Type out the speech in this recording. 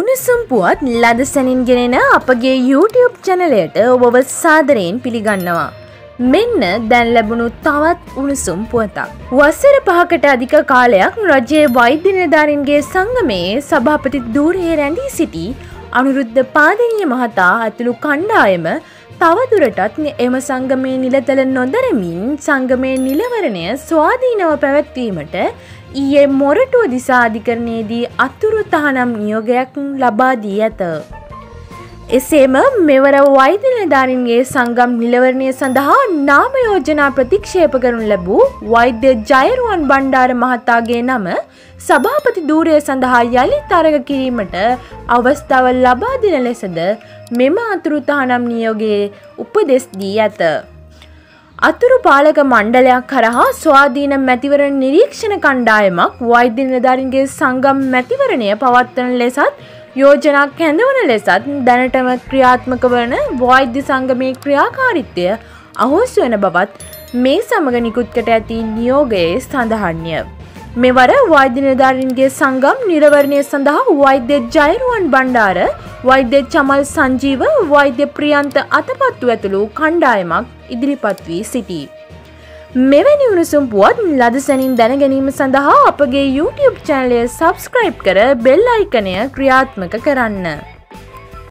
උණුසුම් පුවත් ලද සැනින් ගෙනෙන අපගේ YouTube චැනලයට ඔබව සාදරයෙන් පිළිගන්නවා. මෙන්න දැන් ලැබුණු තවත් උණුසුම් පුවතක්. වසර පහකට අධික කාලයක් රජයේ වෛද්‍ය නිලධාරීන්ගේ සංගමයේ සභාපති ධූරයේ රැඳී සිටි අනුරුද්ධ පාදනීය මහතා ඇතුළු කණ්ඩායම තවදුරටත් එම සංගමේ නිලතල නොදරමින් සංගමේ නිලවරණය ස්වාධීනව පැවැත්වීමට ඊයේ මොරටුව දිසා අධිකරණයේදී අතුරු තහනම් නියෝගයක් ලබා දී ඇත. එසේම මෙවර වෛද්‍ය නිලධාරීන්ගේ සංගම් නිලවරණය සඳහා නාම යෝජනා ප්‍රතික්ෂේප කරනු ලැබූ වෛද්‍ය ජයරුවන් බණ්ඩාර මහතාගේ නම සභාපති ධූරය සඳහා යළි තරග කිරීමට අවස්ථාව ලබා දෙන ලෙසද මෙම අතුරු තහනම් නියෝගයේ උපදෙස් දී ඇත. අතුරු පාලක මණ්ඩලයක් කරහා ස්වාධීන මැතිවරණ නිරීක්ෂණ කණ්ඩායමක් වෛද්‍ය නිලධාරීන්ගේ සංගම් මැතිවරණය පවත්වන ලෙසත් යෝජනා කැඳවන ලෙසත් දැනටම ක්‍රියාත්මක වන වෛද්‍ය සංගමේ ක්‍රියාකාරිත්වය අහෝසි වන බවත් මේ සමග නිකුත්කට ඇති නියෝගයේ සඳහන්ය. මෙවර වෛද්‍ය නිලධාරීන්ගේ සංගම් නිරවරණය සඳහා වෛද්‍ය ජයරුවන් බණ්ඩාර වෛද්‍ය චමල් සංජීව වෛද්‍ය ප්‍රියන්ත අතපත්තු ඇතුළු කණ්ඩායමක් ඉදිරිපත් වී සිටී. මෙවැනි උණුසුම් පුවත් ලද සැනින් දැනගැනීම සඳහා අපගේ YouTube චැනලය සබස්ක්‍රයිබ් කර බෙල් අයිකනය ක්‍රියාත්මක කරන්න.